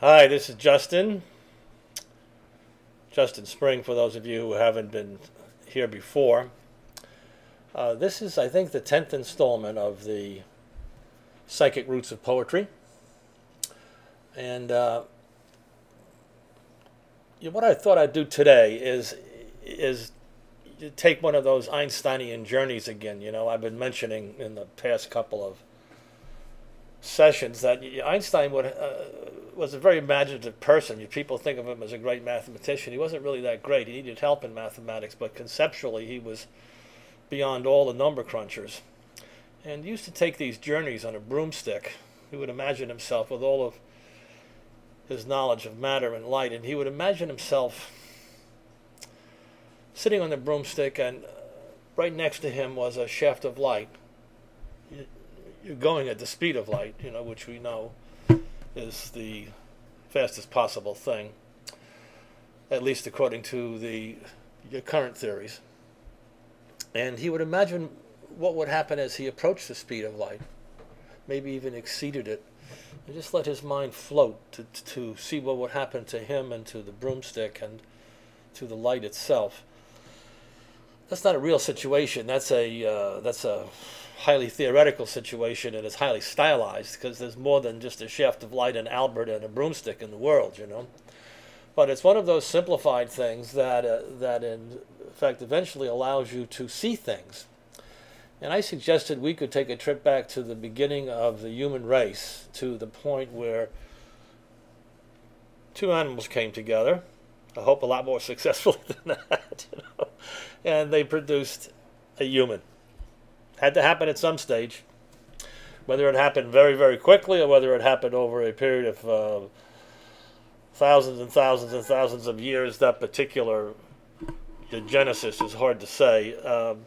Hi, this is Justin. Justin Spring, for those of you who haven't been here before. Uh, this is, I think, the 10th installment of the Psychic Roots of Poetry. And uh, what I thought I'd do today is, is take one of those Einsteinian journeys again. You know, I've been mentioning in the past couple of sessions that Einstein would, uh, was a very imaginative person. You people think of him as a great mathematician. He wasn't really that great. He needed help in mathematics, but conceptually he was beyond all the number crunchers. And used to take these journeys on a broomstick. He would imagine himself with all of his knowledge of matter and light, and he would imagine himself sitting on the broomstick, and uh, right next to him was a shaft of light you're going at the speed of light, you know, which we know is the fastest possible thing, at least according to the current theories. And he would imagine what would happen as he approached the speed of light, maybe even exceeded it, and just let his mind float to, to see what would happen to him and to the broomstick and to the light itself. That's not a real situation. That's a uh, that's a highly theoretical situation and it's highly stylized because there's more than just a shaft of light and Albert and a broomstick in the world, you know. But it's one of those simplified things that uh, that in fact eventually allows you to see things. And I suggested we could take a trip back to the beginning of the human race, to the point where two animals came together. I hope a lot more successfully than that, you know, and they produced a human had to happen at some stage. Whether it happened very, very quickly or whether it happened over a period of uh, thousands and thousands and thousands of years, that particular the genesis is hard to say. Um,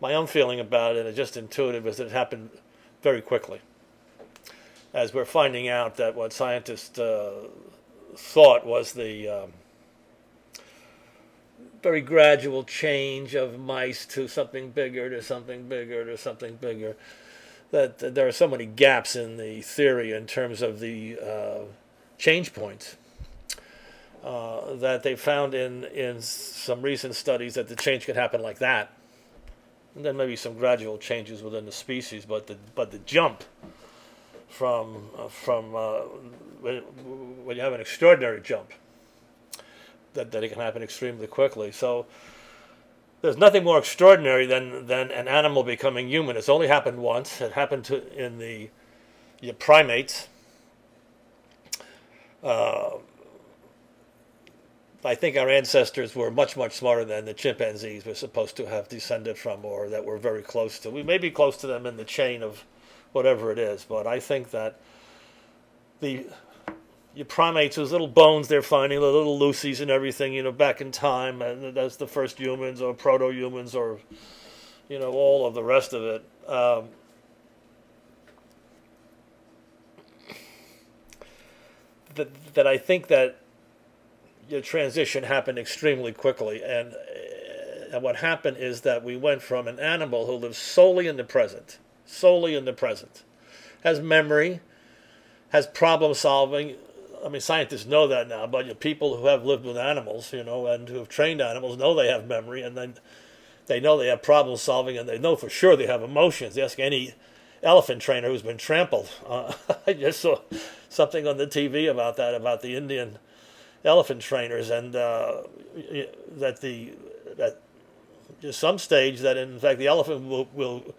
my own feeling about it, and just intuitive, is that it happened very quickly. As we're finding out that what scientists uh, thought was the um, very gradual change of mice to something bigger to something bigger to something bigger. That, there are so many gaps in the theory in terms of the uh, change points. Uh, that they found in, in some recent studies that the change can happen like that. And then maybe some gradual changes within the species, but the, but the jump from, uh, from uh, when you have an extraordinary jump that, that it can happen extremely quickly. So there's nothing more extraordinary than, than an animal becoming human. It's only happened once. It happened to, in the, the primates. Uh, I think our ancestors were much, much smarter than the chimpanzees we're supposed to have descended from or that we're very close to. We may be close to them in the chain of whatever it is, but I think that the your primates, those little bones they're finding, the little Lucy's and everything, you know, back in time, and that's the first humans or proto-humans or, you know, all of the rest of it. Um, that, that I think that your transition happened extremely quickly, and, uh, and what happened is that we went from an animal who lives solely in the present, solely in the present, has memory, has problem solving, I mean, scientists know that now, but you know, people who have lived with animals, you know, and who have trained animals know they have memory, and then they know they have problem solving, and they know for sure they have emotions. Ask any elephant trainer who's been trampled. Uh, I just saw something on the TV about that, about the Indian elephant trainers, and uh, that the that to some stage that in fact the elephant will, will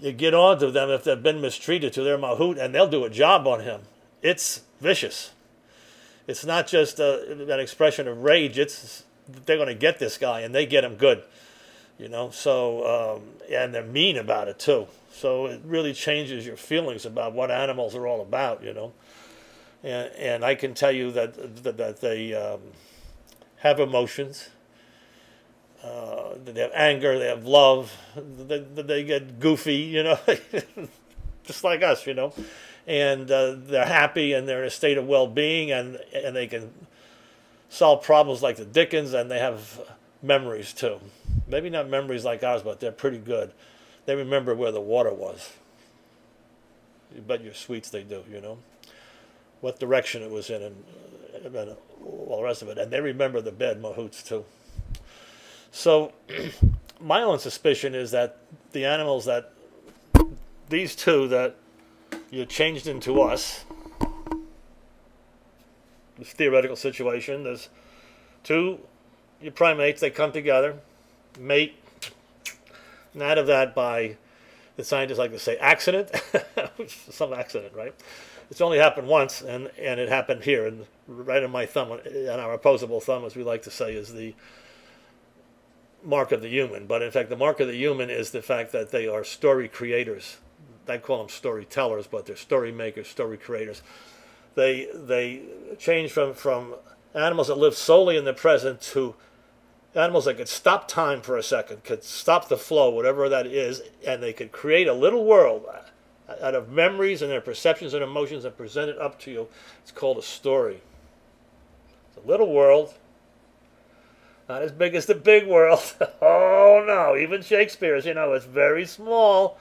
you get onto them if they've been mistreated to their mahout, and they'll do a job on him. It's vicious. It's not just a, an expression of rage. It's they're going to get this guy, and they get him good. You know, so um, and they're mean about it too. So it really changes your feelings about what animals are all about. You know, and and I can tell you that that, that they um, have emotions. Uh, they have anger, they have love, they, they get goofy, you know, just like us, you know and uh, they're happy and they're in a state of well-being and and they can solve problems like the Dickens and they have memories too. Maybe not memories like ours, but they're pretty good. They remember where the water was. You bet your sweets they do, you know. what direction it was in, and, and all the rest of it. And they remember the bad mahouts too. So, my own suspicion is that the animals that these two that you changed into us, this theoretical situation, there's two your primates, they come together, mate, and out of that, by the scientists like to say accident, some accident, right? It's only happened once, and, and it happened here, and right in my thumb, and our opposable thumb, as we like to say, is the mark of the human. But in fact, the mark of the human is the fact that they are story creators. I call them storytellers, but they're story makers, story creators. They they change from from animals that live solely in the present to animals that could stop time for a second, could stop the flow, whatever that is, and they could create a little world out of memories and their perceptions and emotions and present it up to you. It's called a story. It's a little world, not as big as the big world. oh no, even Shakespeare's, you know, it's very small,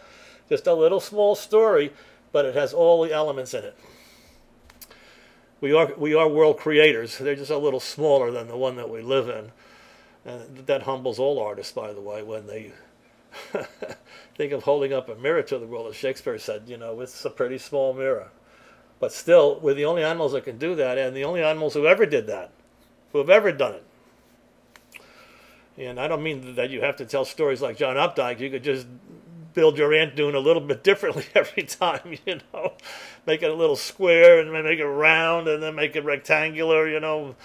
just a little small story, but it has all the elements in it. We are, we are world creators. They're just a little smaller than the one that we live in. And that humbles all artists, by the way, when they think of holding up a mirror to the world. As Shakespeare said, you know, it's a pretty small mirror. But still, we're the only animals that can do that, and the only animals who ever did that, who have ever done it. And I don't mean that you have to tell stories like John Updike. You could just build your ant dune a little bit differently every time, you know. Make it a little square and make it round and then make it rectangular, you know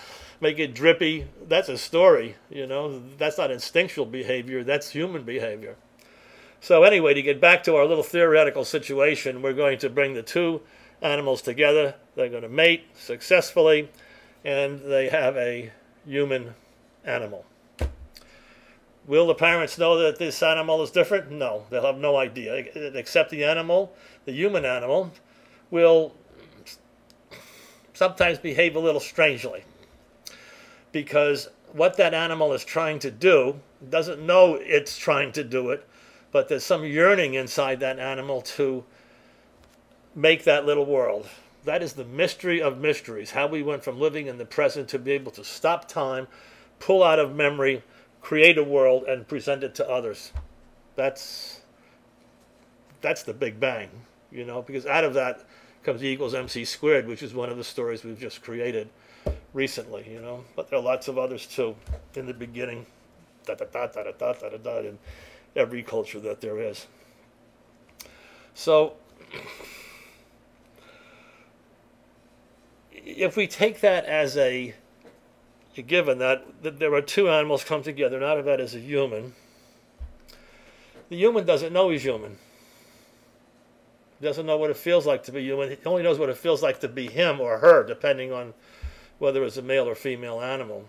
make it drippy. That's a story, you know. That's not instinctual behavior, that's human behavior. So, anyway, to get back to our little theoretical situation, we're going to bring the two animals together. They're going to mate successfully, and they have a human animal. Will the parents know that this animal is different? No, they'll have no idea. Except the animal, the human animal, will sometimes behave a little strangely because what that animal is trying to do doesn't know it's trying to do it, but there's some yearning inside that animal to make that little world. That is the mystery of mysteries, how we went from living in the present to be able to stop time, pull out of memory, create a world, and present it to others. That's that's the Big Bang, you know, because out of that comes E equals MC squared, which is one of the stories we've just created recently, you know. But there are lots of others too in the beginning, da da da da da da da da, da in every culture that there is. So, if we take that as a, a given that, that there are two animals come together, not of that as a human, the human doesn't know he's human. He doesn't know what it feels like to be human. He only knows what it feels like to be him or her, depending on whether it's a male or female animal.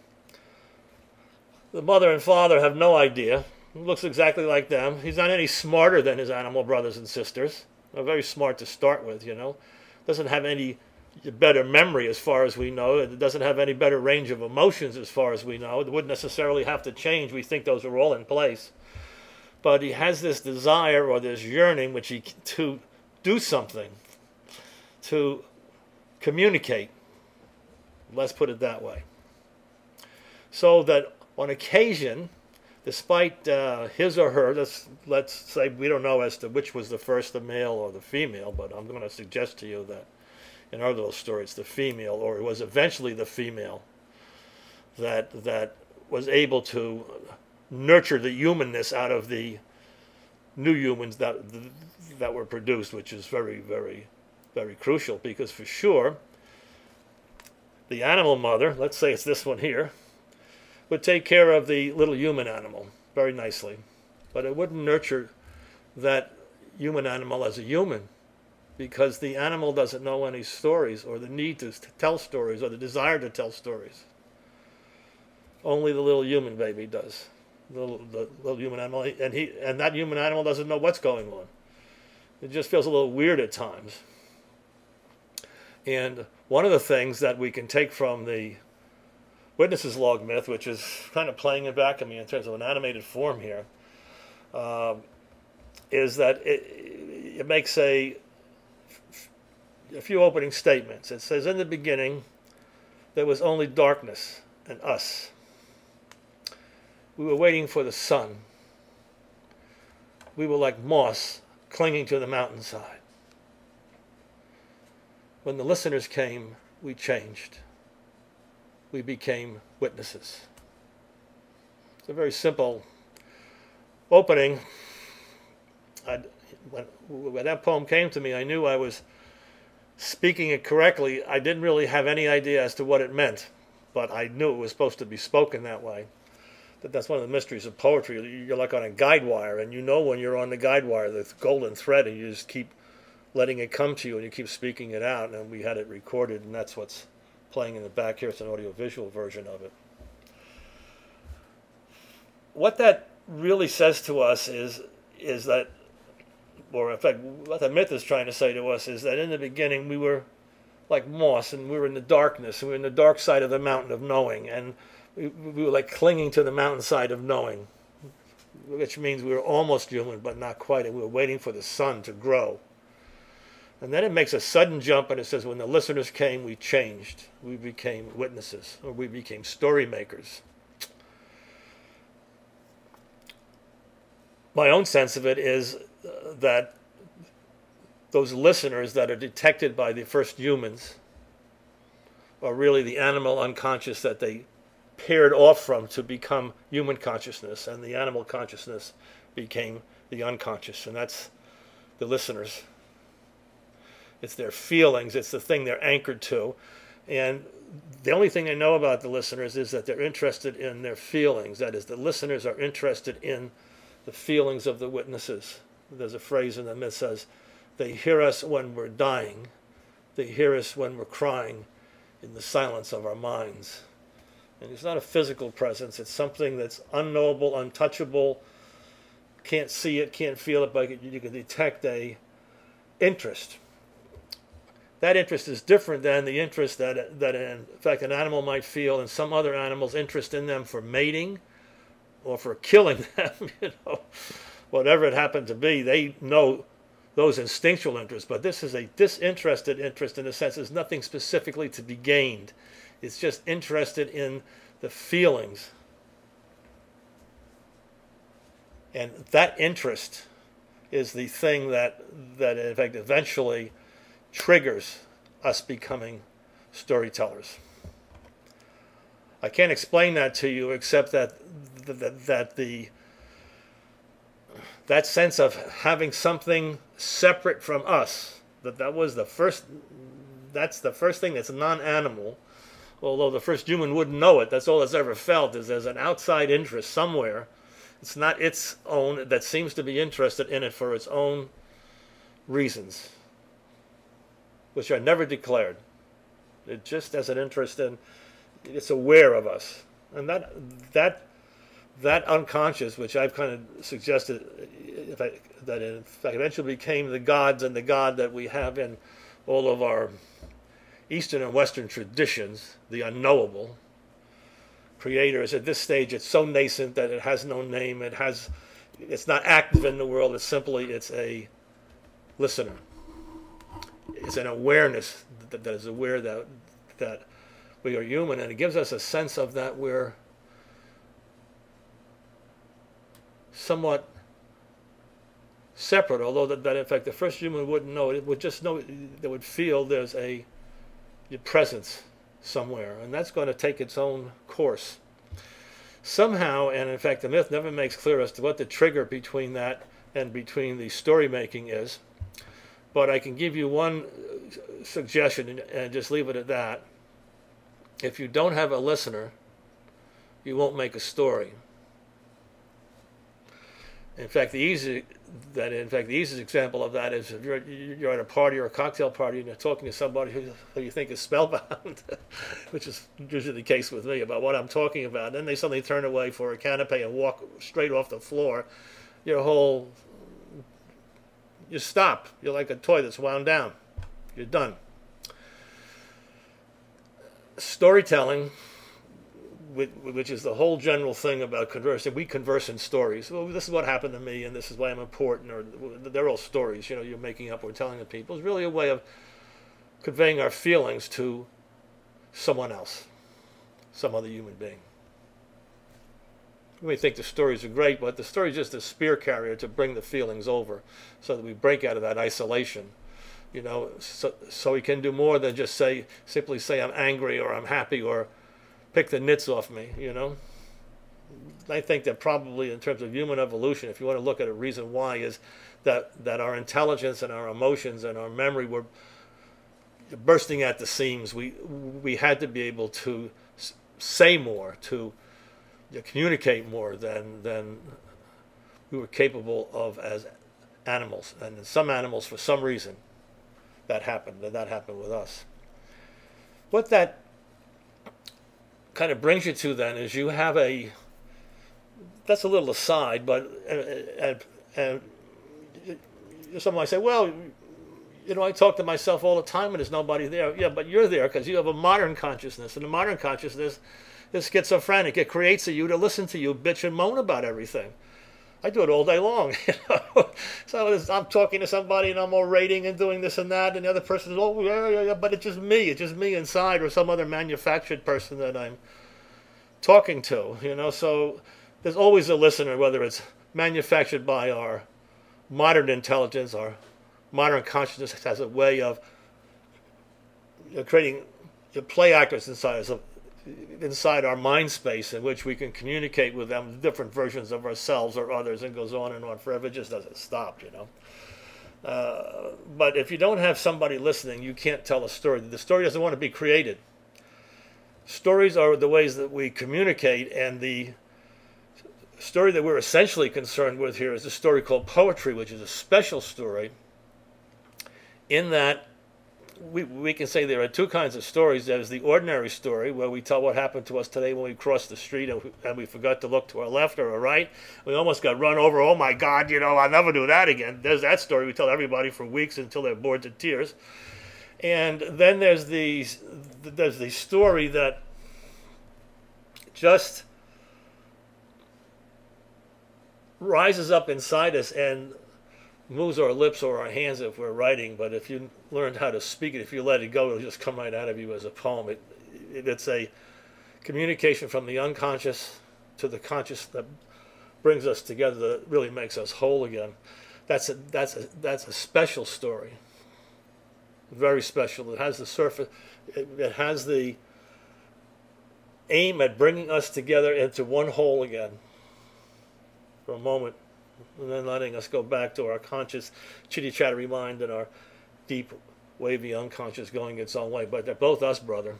The mother and father have no idea. He looks exactly like them. He's not any smarter than his animal brothers and sisters. They're very smart to start with, you know. Doesn't have any better memory as far as we know. It doesn't have any better range of emotions as far as we know. It wouldn't necessarily have to change. We think those are all in place. But he has this desire or this yearning which he to do something, to communicate. Let's put it that way. So that on occasion, despite uh, his or her, let's, let's say we don't know as to which was the first, the male or the female, but I'm going to suggest to you that in our little story it's the female, or it was eventually the female that, that was able to nurture the humanness out of the new humans that, that were produced, which is very, very, very crucial because for sure the animal mother, let's say it's this one here, would take care of the little human animal very nicely. But it wouldn't nurture that human animal as a human because the animal doesn't know any stories or the need to tell stories or the desire to tell stories. Only the little human baby does. The little, the little human animal, and he and that human animal doesn't know what's going on. It just feels a little weird at times. And one of the things that we can take from the witnesses log myth, which is kind of playing it back at me in terms of an animated form here, uh, is that it, it makes a a few opening statements. It says, In the beginning, there was only darkness and us. We were waiting for the sun. We were like moss clinging to the mountainside. When the listeners came, we changed. We became witnesses. It's a very simple opening. I'd, when, when that poem came to me, I knew I was speaking it correctly. I didn't really have any idea as to what it meant, but I knew it was supposed to be spoken that way. That that's one of the mysteries of poetry. You're like on a guide wire, and you know when you're on the guide wire, the golden thread, and you just keep letting it come to you, and you keep speaking it out. And we had it recorded, and that's what's playing in the back here. It's an audio-visual version of it. What that really says to us is is that or in fact, what the myth is trying to say to us is that in the beginning we were like moss and we were in the darkness, and we were in the dark side of the mountain of knowing, and we, we were like clinging to the mountainside of knowing, which means we were almost human but not quite, and we were waiting for the sun to grow. And then it makes a sudden jump and it says, when the listeners came, we changed. We became witnesses, or we became story makers. My own sense of it is that those listeners that are detected by the first humans are really the animal unconscious that they paired off from to become human consciousness, and the animal consciousness became the unconscious, and that's the listeners. It's their feelings, it's the thing they're anchored to. And the only thing they know about the listeners is that they're interested in their feelings. That is, the listeners are interested in the feelings of the witnesses. There's a phrase in the myth says, they hear us when we're dying. They hear us when we're crying in the silence of our minds. And it's not a physical presence. It's something that's unknowable, untouchable, can't see it, can't feel it, but you can detect a interest. That interest is different than the interest that, that in fact an animal might feel in some other animal's interest in them for mating or for killing them, you know whatever it happened to be, they know those instinctual interests. But this is a disinterested interest in the sense there's nothing specifically to be gained. It's just interested in the feelings. And that interest is the thing that, that in fact, eventually triggers us becoming storytellers. I can't explain that to you except that, that, that the that sense of having something separate from us that that was the first that's the first thing that's non-animal. Although the first human wouldn't know it that's all it's ever felt is there's an outside interest somewhere. It's not its own that seems to be interested in it for its own reasons which are never declared. It just has an interest in it's aware of us. And that that that unconscious, which I've kind of suggested, I, that in fact eventually became the gods and the God that we have in all of our Eastern and Western traditions, the unknowable. Creator is at this stage, it's so nascent that it has no name. It has, it's not active in the world. It's simply, it's a listener. It's an awareness that, that is aware that that we are human, and it gives us a sense of that we're somewhat separate, although that, that in fact the first human wouldn't know it, it would just know, they would feel there's a, a presence somewhere, and that's going to take its own course. Somehow, and in fact the myth never makes clear as to what the trigger between that and between the story making is, but I can give you one uh, suggestion and just leave it at that. If you don't have a listener, you won't make a story. In fact, the easy that in fact the easiest example of that is if you're you're at a party or a cocktail party and you're talking to somebody who, who you think is spellbound, which is usually the case with me about what I'm talking about. And then they suddenly turn away for a canapé and walk straight off the floor. Your whole you stop. You're like a toy that's wound down. You're done. Storytelling which is the whole general thing about conversing. We converse in stories. Well, this is what happened to me, and this is why I'm important. Or they're all stories. You know, you're making up or telling the people. It's really a way of conveying our feelings to someone else, some other human being. We think the stories are great, but the story is just a spear carrier to bring the feelings over so that we break out of that isolation. You know, so, so we can do more than just say, simply say, I'm angry or I'm happy or pick the nits off me, you know. I think that probably in terms of human evolution, if you want to look at a reason why, is that, that our intelligence and our emotions and our memory were bursting at the seams. We, we had to be able to say more, to communicate more than, than we were capable of as animals. And some animals, for some reason, that happened, and that happened with us. What that kind of brings you to then is you have a that's a little aside, but and, and, and someone might say, well, you know, I talk to myself all the time and there's nobody there. Yeah, but you're there because you have a modern consciousness, and the modern consciousness is schizophrenic. It creates a you to listen to you bitch and moan about everything. I do it all day long. You know? so I'm talking to somebody and I'm all rating and doing this and that, and the other person is, oh, yeah, yeah, yeah, but it's just me. It's just me inside or some other manufactured person that I'm talking to, you know? So there's always a listener, whether it's manufactured by our modern intelligence, our modern consciousness has a way of creating play actors inside us, inside our mind space in which we can communicate with them different versions of ourselves or others and goes on and on forever. It just doesn't stop, you know. Uh, but if you don't have somebody listening, you can't tell a story. The story doesn't want to be created. Stories are the ways that we communicate, and the story that we're essentially concerned with here is a story called poetry, which is a special story in that we, we can say there are two kinds of stories. There's the ordinary story where we tell what happened to us today when we crossed the street and we, and we forgot to look to our left or our right. We almost got run over. Oh my God, you know, I'll never do that again. There's that story we tell everybody for weeks until they're bored to tears. And then there's the, there's the story that just rises up inside us and moves our lips or our hands if we're writing, but if you learned how to speak it, if you let it go, it'll just come right out of you as a poem. It, it, it's a communication from the unconscious to the conscious that brings us together, that really makes us whole again. That's a, that's a, that's a special story. Very special. It has the surface, it, it has the aim at bringing us together into one whole again for a moment and then letting us go back to our conscious chitty chattery mind and our deep wavy unconscious going its own way. But they're both us, brother.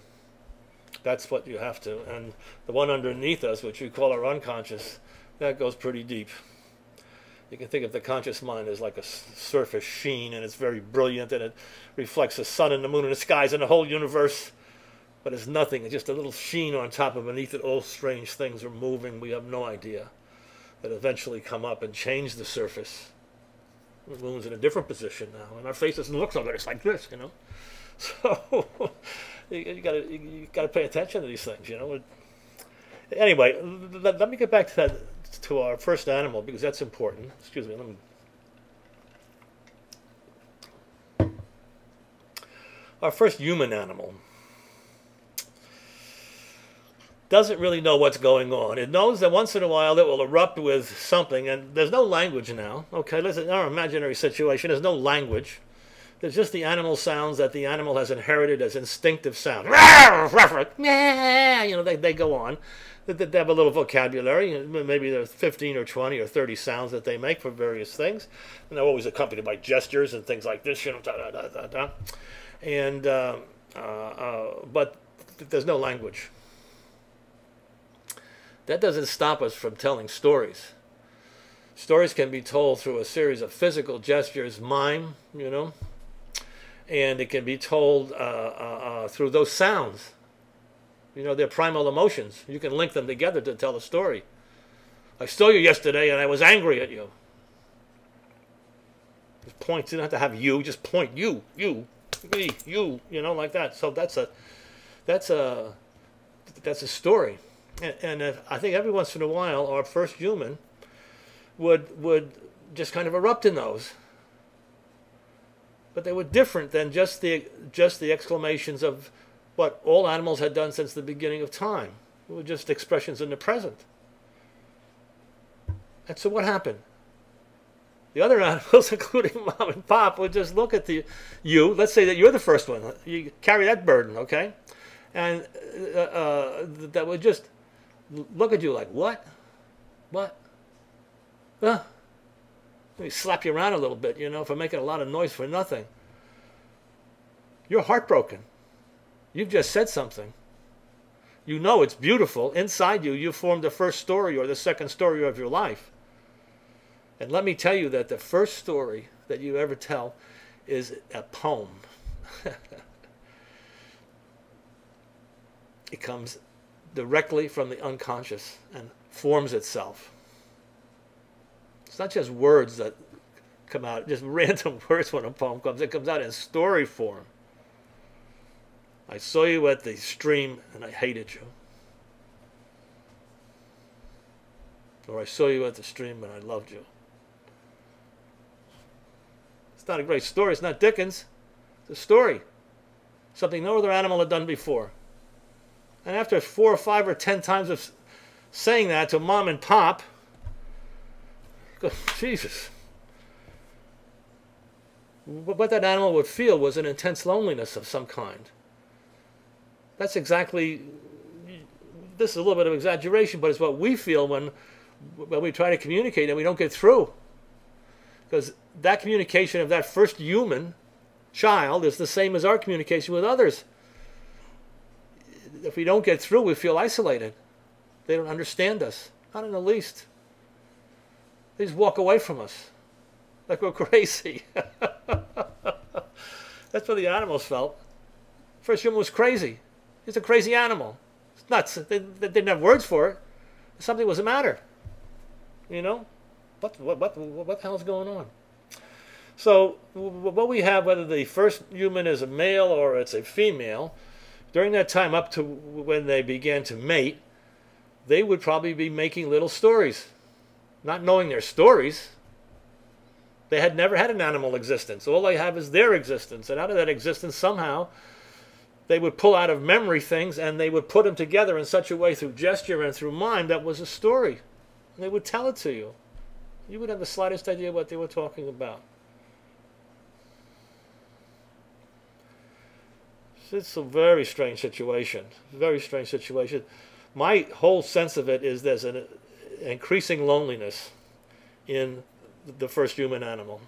That's what you have to. And the one underneath us, which we call our unconscious, that goes pretty deep. You can think of the conscious mind as like a surface sheen, and it's very brilliant, and it reflects the sun and the moon and the skies and the whole universe. But it's nothing. It's just a little sheen on top of beneath it. All strange things are moving. We have no idea that eventually come up and change the surface. The moon's in a different position now, and our face doesn't look so good. It's like this, you know. So you, gotta you, you, gotta pay attention to these things, you know. Anyway, let, let me get back to that to our first animal because that's important. Excuse me. Let me. Our first human animal doesn't really know what's going on. It knows that once in a while it will erupt with something, and there's no language now. Okay, listen, in our imaginary situation, there's no language. There's just the animal sounds that the animal has inherited as instinctive sound. You know, they, they go on. They have a little vocabulary. Maybe there's 15 or 20 or 30 sounds that they make for various things. And they're always accompanied by gestures and things like this, you know, da, da, da, da, And, uh, uh, uh, but there's no language. That doesn't stop us from telling stories. Stories can be told through a series of physical gestures, mime, you know, and it can be told uh, uh, uh, through those sounds. You know, they're primal emotions. You can link them together to tell a story. I saw you yesterday and I was angry at you. Just point. You don't have to have you. Just point. You, you, me, you. You know, like that. So that's a, that's a, that's a story. And, and I think every once in a while, our first human would would just kind of erupt in those. but they were different than just the just the exclamations of what all animals had done since the beginning of time. They were just expressions in the present. And so what happened? The other animals, including mom and pop, would just look at the you. Let's say that you're the first one. You carry that burden, okay? And uh, uh, that would just look at you like, what? What? Huh? Let me slap you around a little bit, you know, for making a lot of noise for nothing. You're heartbroken. You've just said something. You know it's beautiful. Inside you, you formed the first story or the second story of your life. And let me tell you that the first story that you ever tell is a poem. it comes directly from the unconscious and forms itself. It's not just words that come out, just random words when a poem comes. It comes out in story form. I saw you at the stream and I hated you. Or I saw you at the stream and I loved you. It's not a great story. It's not Dickens. It's a story. Something no other animal had done before. And after four or five or ten times of saying that to mom and pop, go, Jesus. What that animal would feel was an intense loneliness of some kind. That's exactly, this is a little bit of exaggeration, but it's what we feel when, when we try to communicate and we don't get through. Because that communication of that first human child is the same as our communication with others. If we don't get through, we feel isolated. They don't understand us, not in the least. They just walk away from us like we're crazy. That's what the animals felt. First human was crazy. He's a crazy animal. It's nuts. They, they didn't have words for it. Something was the matter. You know? What, what, what, what the hell's going on? So, what we have, whether the first human is a male or it's a female, during that time up to when they began to mate, they would probably be making little stories, not knowing their stories. They had never had an animal existence. All they have is their existence. And out of that existence, somehow, they would pull out of memory things and they would put them together in such a way through gesture and through mind that was a story. And they would tell it to you. You would have the slightest idea what they were talking about. It's a very strange situation. Very strange situation. My whole sense of it is there's an increasing loneliness in the first human animal.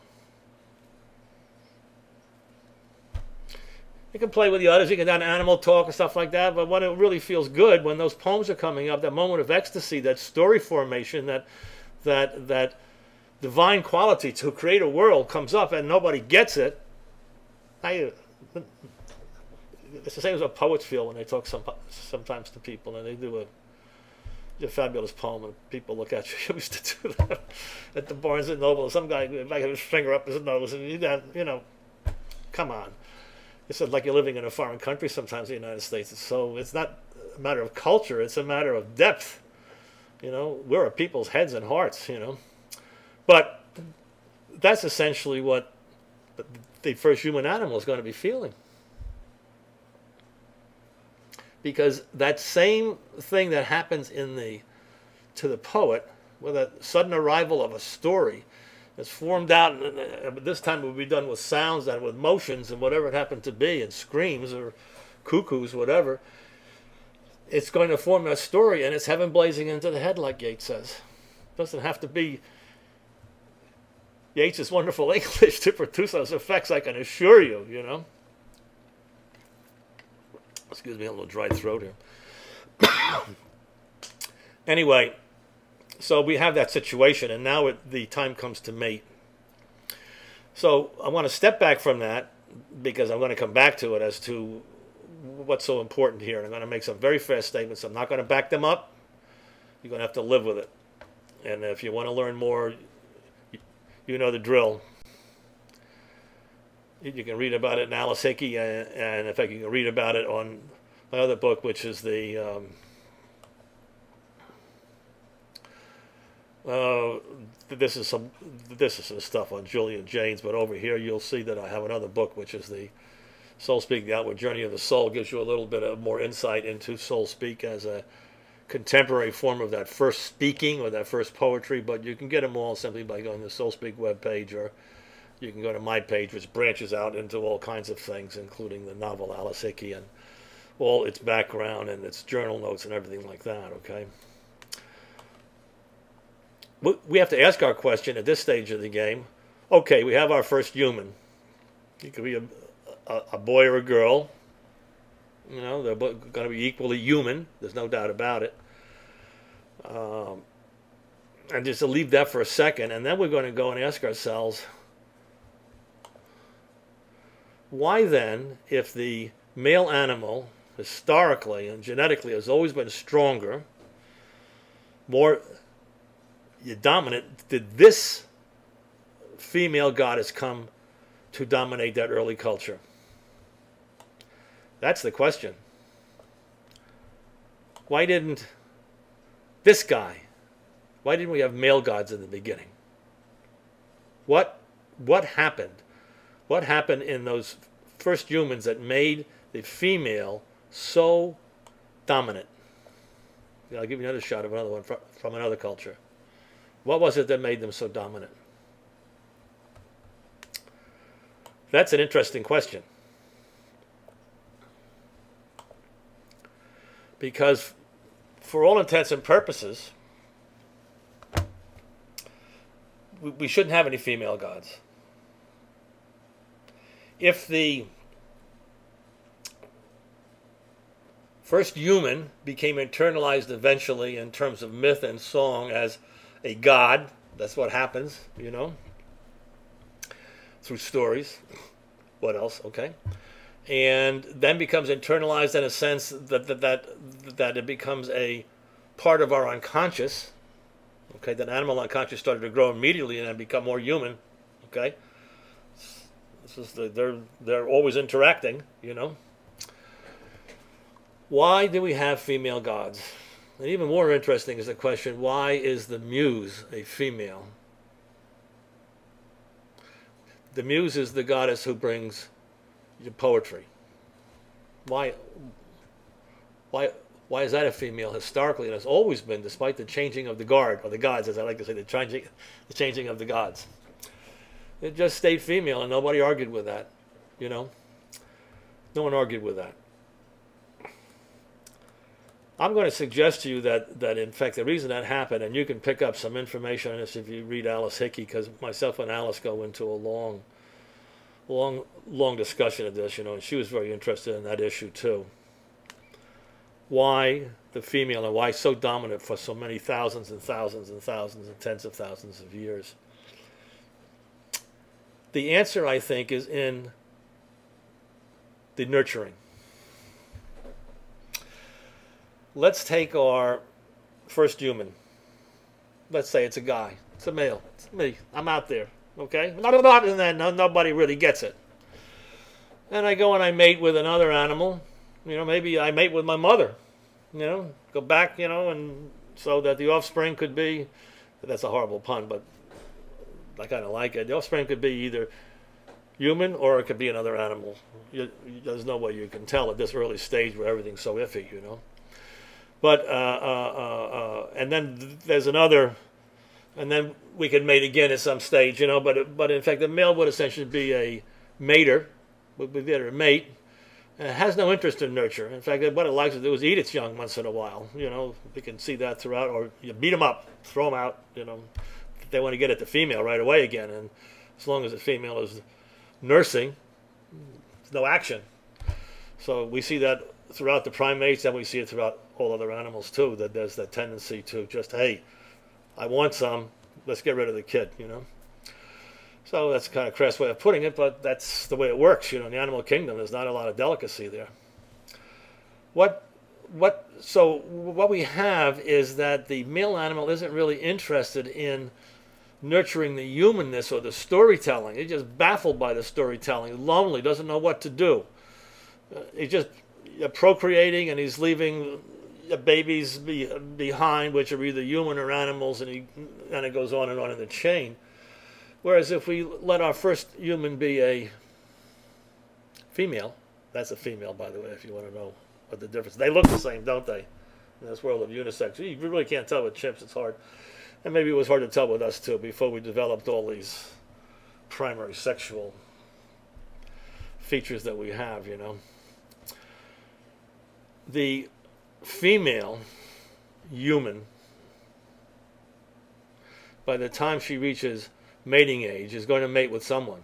You can play with the others, you can have animal talk and stuff like that, but when it really feels good, when those poems are coming up, that moment of ecstasy, that story formation, that that that divine quality to create a world comes up and nobody gets it. I, it's the same as what poets feel when they talk some, sometimes to people and they do a, a fabulous poem and people look at you. I used to do that at the Barnes and Noble. Some guy might have his finger up his nose and you, you know, come on it's like you're living in a foreign country sometimes in the United States. So it's not a matter of culture, it's a matter of depth. You know, we're a people's heads and hearts, you know. But that's essentially what the first human animal is going to be feeling. Because that same thing that happens in the to the poet, with a sudden arrival of a story, it's formed out, this time it will be done with sounds and with motions and whatever it happened to be, and screams or cuckoos, whatever. It's going to form a story, and it's heaven blazing into the head, like Yeats says. It doesn't have to be Yeats' wonderful English to produce those effects, I can assure you, you know. Excuse me, a little dry throat here. anyway, so we have that situation, and now it, the time comes to mate. So I want to step back from that because I'm going to come back to it as to what's so important here. And I'm going to make some very fast statements. I'm not going to back them up. You're going to have to live with it. And if you want to learn more, you know the drill. You can read about it in Alice Hickey, and in fact, you can read about it on my other book, which is the um, Uh, this is some this is some stuff on Julian Jaynes, but over here you'll see that I have another book, which is the Soul Speak: The Outward Journey of the Soul. Gives you a little bit of more insight into Soul Speak as a contemporary form of that first speaking or that first poetry. But you can get them all simply by going to the Soul Speak webpage, or you can go to my page, which branches out into all kinds of things, including the novel Alice Hickey and all its background and its journal notes and everything like that. Okay we have to ask our question at this stage of the game. Okay, we have our first human. It could be a, a, a boy or a girl. You know, they're going to be equally human. There's no doubt about it. Um, and just to leave that for a second, and then we're going to go and ask ourselves, why then, if the male animal historically and genetically has always been stronger, more dominant, did this female goddess come to dominate that early culture? That's the question. Why didn't this guy, why didn't we have male gods in the beginning? What, what happened? What happened in those first humans that made the female so dominant? I'll give you another shot of another one from another culture. What was it that made them so dominant? That's an interesting question. Because, for all intents and purposes, we, shouldn't have any female gods. If the first human became internalized eventually in terms of myth and song as a god. That's what happens, you know, through stories. What else? Okay. And then becomes internalized in a sense that, that, that, that it becomes a part of our unconscious. Okay, that animal unconscious started to grow immediately and then become more human. Okay, this is the, they're they're always interacting. You know. Why do we have female gods? And even more interesting is the question why is the muse a female? The muse is the goddess who brings your poetry. Why, why, why is that a female historically? It has always been, despite the changing of the guard, or the gods, as I like to say, the changing, the changing of the gods. It just stayed female, and nobody argued with that. You know, no one argued with that. I'm going to suggest to you that, that in fact, the reason that happened, and you can pick up some information on this if you read Alice Hickey, because myself and Alice go into a long, long, long discussion of this, you know, and she was very interested in that issue too. Why the female and why so dominant for so many thousands and thousands and thousands and tens of thousands of years? The answer, I think, is in the nurturing let's take our first human. Let's say it's a guy. It's a male. It's me. I'm out there. Okay? And then nobody really gets it. And I go and I mate with another animal. You know, maybe I mate with my mother. You know, go back, you know, and so that the offspring could be, that's a horrible pun, but I kind of like it. The offspring could be either human or it could be another animal. You, there's no way you can tell at this early stage where everything's so iffy, you know. But uh, uh, uh, and then there's another, and then we could mate again at some stage, you know. But but in fact, the male would essentially be a mater, would be a mate. It has no interest in nurture. In fact, what it likes to do is eat its young once in a while. You know, we can see that throughout. Or you beat them up, throw them out. You know, they want to get at the female right away again. And as long as the female is nursing, no action. So we see that throughout the primates, and we see it throughout all other animals too. That there's that tendency to just, hey, I want some, let's get rid of the kid, you know. So that's kind of crass way of putting it, but that's the way it works. You know, in the animal kingdom, there's not a lot of delicacy there. What, what? So what we have is that the male animal isn't really interested in nurturing the humanness or the storytelling. He's just baffled by the storytelling, lonely, doesn't know what to do. Uh, he just procreating and he's leaving babies be, behind, which are either human or animals, and, he, and it goes on and on in the chain. Whereas if we let our first human be a female, that's a female, by the way, if you want to know what the difference. They look the same, don't they? In this world of unisex, you really can't tell with chimps. It's hard, and maybe it was hard to tell with us too before we developed all these primary sexual features that we have. You know, the female human, by the time she reaches mating age, is going to mate with someone.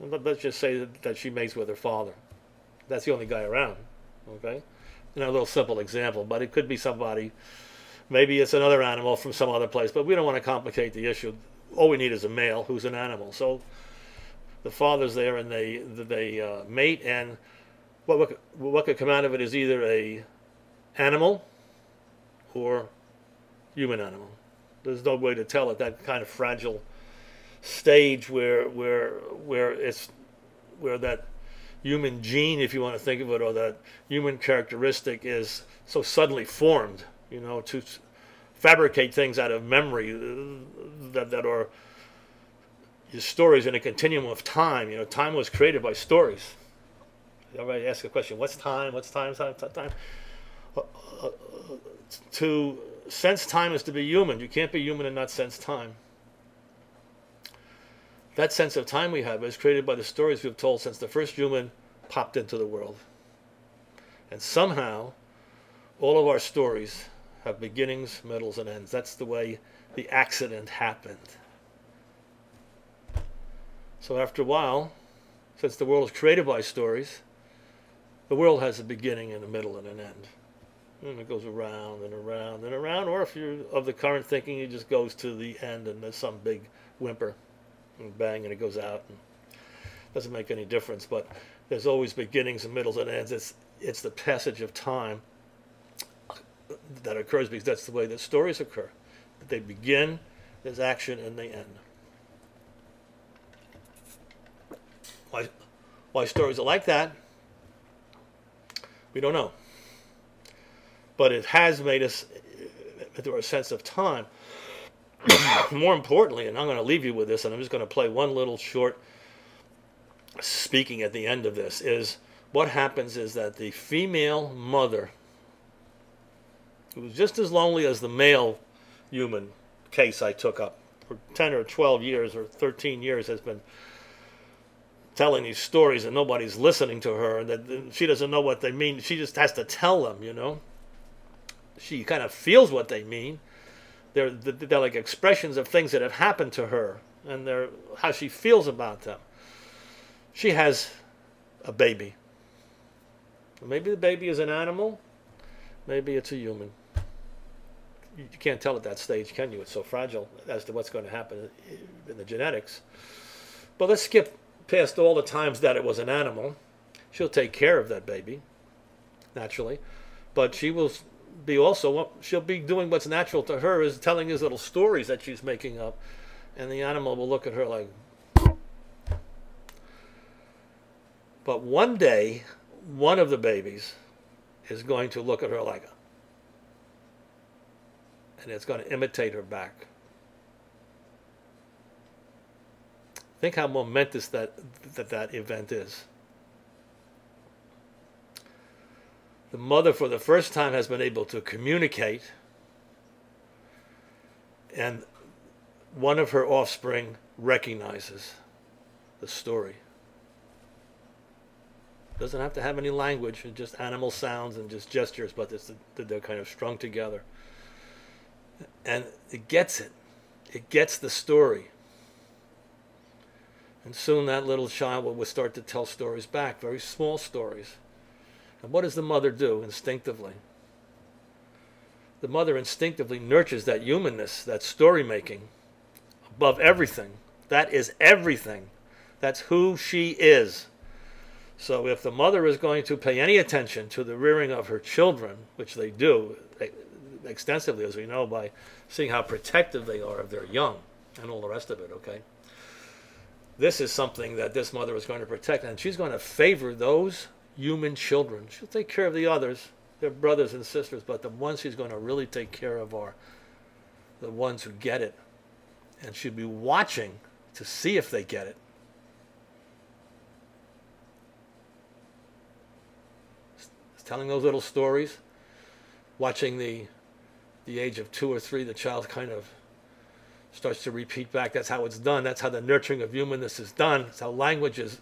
Let's just say that she mates with her father. That's the only guy around. Okay? You a little simple example, but it could be somebody. Maybe it's another animal from some other place, but we don't want to complicate the issue. All we need is a male who's an animal. So the father's there, and they they uh, mate, and what what could come out of it is either a animal or human animal. There's no way to tell at that kind of fragile stage where where where it's where that human gene, if you want to think of it, or that human characteristic is so suddenly formed, you know, to fabricate things out of memory uh, that, that are stories in a continuum of time. You know, time was created by stories. Everybody ask a question, what's time? What's time? Time? Time? Uh, uh, to sense time is to be human. You can't be human and not sense time. That sense of time we have is created by the stories we've told since the first human popped into the world. And somehow, all of our stories have beginnings, middles, and ends. That's the way the accident happened. So after a while, since the world is created by stories, the world has a beginning and a middle and an end. And it goes around and around and around. Or if you're of the current thinking, it just goes to the end and there's some big whimper and bang and it goes out. And doesn't make any difference. But there's always beginnings and middles and ends. It's, it's the passage of time that occurs because that's the way that stories occur. That they begin, there's action, and they end. Why, why stories are like that, we don't know. But it has made us, uh, through a sense of time, more importantly, and I'm going to leave you with this, and I'm just going to play one little short speaking at the end of this, is what happens is that the female mother, who was just as lonely as the male human case I took up for 10 or 12 years or 13 years, has been telling these stories and nobody's listening to her and that she doesn't know what they mean. She just has to tell them, you know. She kind of feels what they mean. They're, they're like expressions of things that have happened to her and they're how she feels about them. She has a baby. Maybe the baby is an animal, maybe it's a human. You can't tell at that stage, can you? It's so fragile as to what's going to happen in the genetics. But let's skip past all the times that it was an animal. She'll take care of that baby, naturally, but she will be also she'll be doing what's natural to her is telling these little stories that she's making up, and the animal will look at her like. But one day, one of the babies is going to look at her like, and it's going to imitate her back. Think how momentous that, that that event is. The mother, for the first time, has been able to communicate, and one of her offspring recognizes the story. Doesn't have to have any language, just animal sounds and just gestures, but they're kind of strung together. And it gets it. It gets the story. And soon that little child will start to tell stories back, very small stories. And what does the mother do instinctively? The mother instinctively nurtures that humanness, that story making, above everything. That is everything. That's who she is. So if the mother is going to pay any attention to the rearing of her children, which they do extensively, as we know, by seeing how protective they are of their young and all the rest of it, okay? this is something that this mother is going to protect, and she's going to favor those human children. She'll take care of the others They're brothers and sisters, but the ones she's going to really take care of are the ones who get it and she'll be watching to see if they get it. Telling those little stories, watching the the age of two or three, the child kind of starts to repeat back. That's how it's done. That's how the nurturing of humanness is done. That's how language is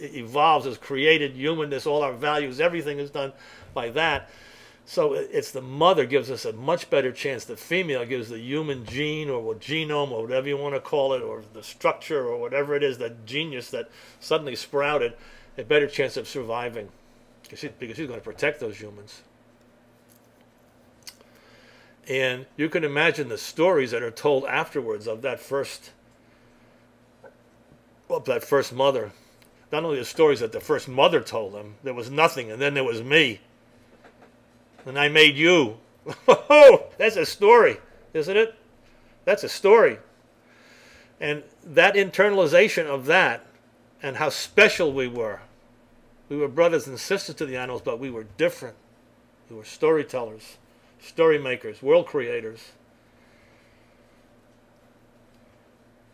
evolves, is created. Humanness, all our values, everything is done by that. So it's the mother gives us a much better chance. The female gives the human gene or genome or whatever you want to call it, or the structure or whatever it is, that genius that suddenly sprouted, a better chance of surviving because she's going to protect those humans. And you can imagine the stories that are told afterwards of that first, well, that first mother. Not only the stories that the first mother told them, there was nothing, and then there was me and I made you. Oh, that's a story, isn't it? That's a story. And that internalization of that and how special we were. We were brothers and sisters to the animals, but we were different. We were storytellers, story makers, world creators.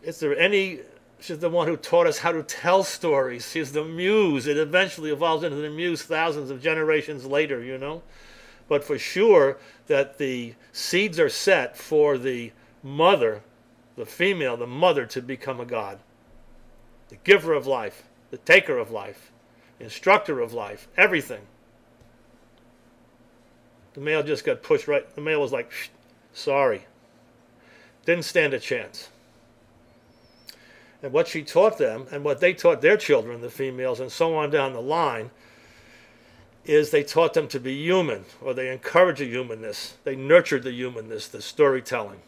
Is there any She's the one who taught us how to tell stories. She's the muse. It eventually evolves into the muse thousands of generations later, you know but for sure that the seeds are set for the mother, the female, the mother to become a god. The giver of life, the taker of life, instructor of life, everything. The male just got pushed right. The male was like, sorry. Didn't stand a chance. And what she taught them, and what they taught their children, the females, and so on down the line, is they taught them to be human, or they encouraged the humanness. They nurtured the humanness, the storytelling,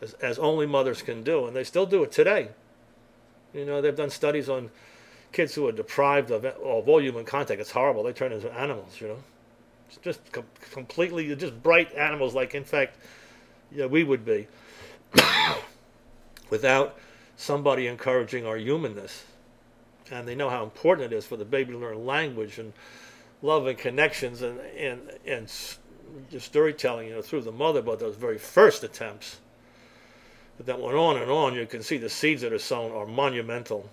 as, as only mothers can do, and they still do it today. You know, they've done studies on kids who are deprived of, of all human contact. It's horrible. They turn into animals, you know. Just com- completely, just bright animals like, in fact, yeah, we would be without somebody encouraging our humanness. And they know how important it is for the baby to learn language and love and connections and and and storytelling, you know, through the mother, but those very first attempts. That went on and on. You can see the seeds that are sown are monumental.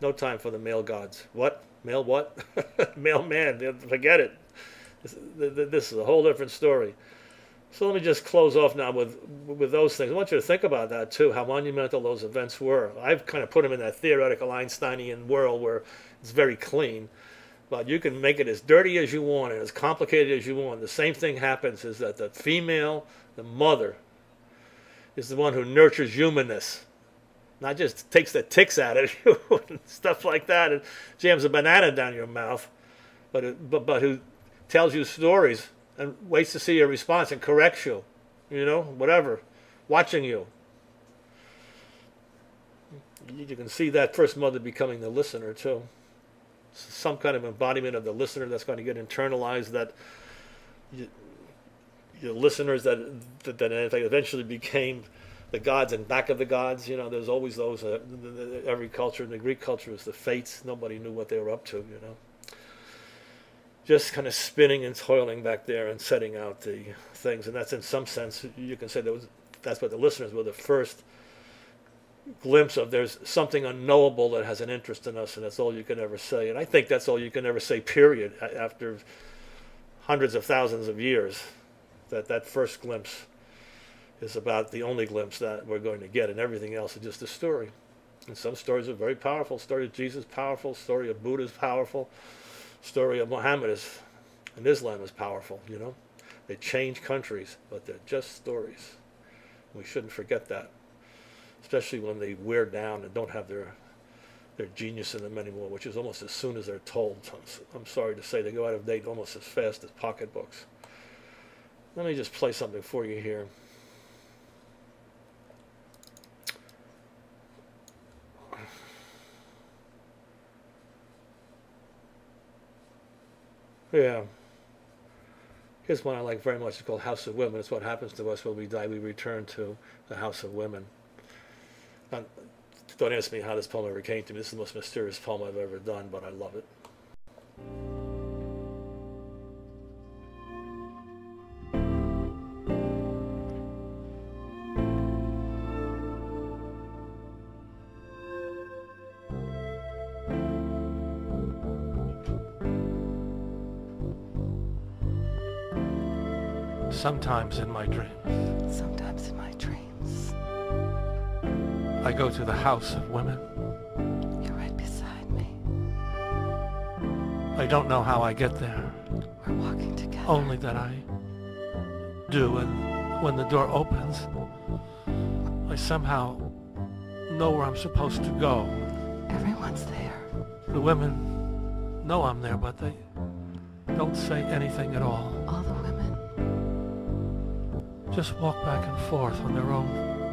No time for the male gods. What? Male what? male man. Forget it. This, this is a whole different story. So let me just close off now with with those things. I want you to think about that too, how monumental those events were. I've kind of put them in that theoretical Einsteinian world where it's very clean. But you can make it as dirty as you want and as complicated as you want. The same thing happens is that the female, the mother, is the one who nurtures humanness. Not just takes the ticks out of you and stuff like that and jams a banana down your mouth, but, but, but who tells you stories and waits to see your response and corrects you, you know, whatever, watching you. You can see that first mother becoming the listener too some kind of embodiment of the listener that's going to get internalized that you, your listeners that, that, that eventually became the gods and back of the gods. You know, there's always those. Uh, every culture in the Greek culture is the fates. Nobody knew what they were up to. You know, just kind of spinning and toiling back there and setting out the things. And that's in some sense you can say that was that's what the listeners were the first glimpse of there's something unknowable that has an interest in us, and that's all you can ever say. And I think that's all you can ever say, period, after hundreds of thousands of years. That that first glimpse is about the only glimpse that we're going to get, and everything else is just a story. And some stories are very powerful. Story of Jesus powerful. Story of Buddha is powerful. Story of Muhammad is, and Islam is powerful. You know, they change countries, but they're just stories. We shouldn't forget that especially when they wear down and don't have their their genius in them anymore, which is almost as soon as they're told. I'm, I'm sorry to say they go out of date almost as fast as pocketbooks. Let me just play something for you here. Yeah. Here's one I like very much. It's called House of Women. It's what happens to us when we die. We return to the House of Women. Don't ask me how this poem ever came to me. This is the most mysterious poem I've ever done, but I love it. Sometimes in my dreams, Sometimes in my dreams, I go to the house of women. you're right beside me. I don't know how I get there, We're walking together. only that I do, and when the door opens, I somehow know where I'm supposed to go. Everyone's there. The women know I'm there, but they don't say anything at all. All Just walk back and forth on their own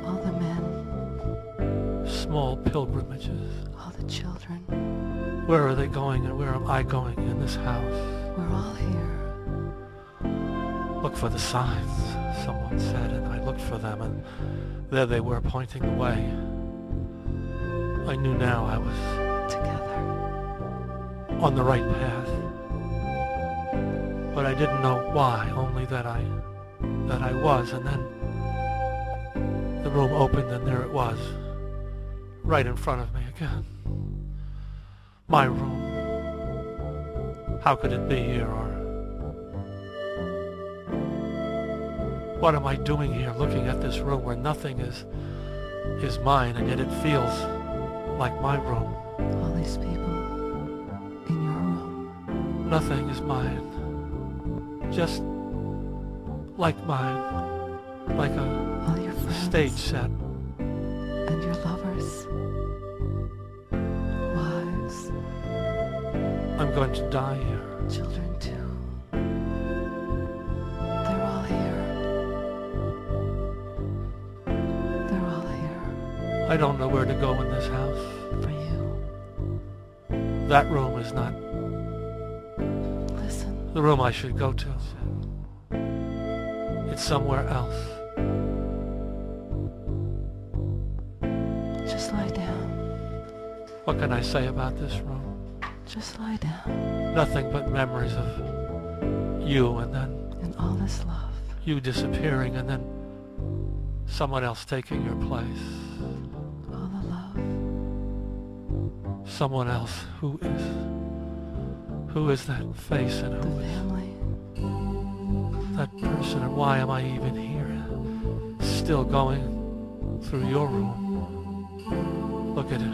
all the men, small pilgrimages. all the children. Where are they going and where am I going in this house? We're all here. Look for the signs, someone said, and I looked for them, and there they were pointing the way. I knew now I was Together. on the right path. But I didn't know why, only that I that I was, and then the room opened and there it was, right in front of me again. My room. How could it be here or what am I doing here looking at this room where nothing is is mine and yet it feels like my room. All these people in your room. Nothing is mine. Just like mine. Like a All your friends. stage set. And your lovers. Wives. I'm going to die here. Children too. They're all here. They're all here. I don't know where to go in this house. For you. That room is not Listen. the room I should go to. It's somewhere else. Just lie down. What can I say about this room? Just lie down. Nothing but memories of you and then And all this love. you disappearing and then someone else taking your place. All the love. Someone else who is who is that face and The who is family. That person and why am I even here? Still going through your room. Look at it.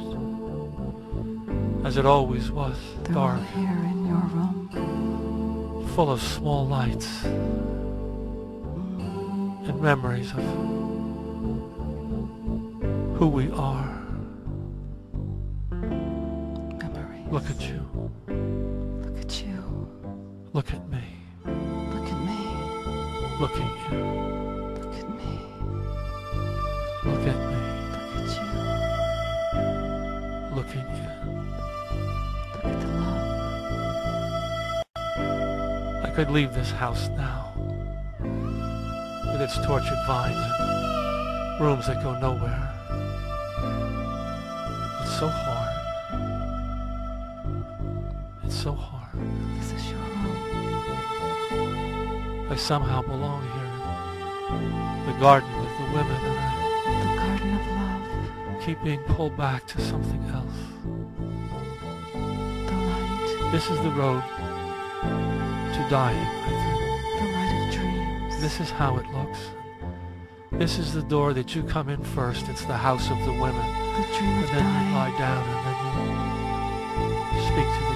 As it always was, They're dark, here in your room. full of small lights and memories of who we are. Memories. Look at you. Look at you. Look at me. Look at. Look at you. Look at me. Look at me. Look at you. Look at you. Look at the love. I could leave this house now with its tortured vines and rooms that go nowhere. It's so hard. Somehow belong here. The garden with the women and I... The garden of love. Keep being pulled back to something else. The light. This is the road to dying, I think. The light of dreams. This is how it looks. This is the door that you come in first. It's the house of the women. the dream And then you lie down and then you speak to